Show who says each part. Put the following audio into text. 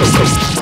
Speaker 1: Let's go.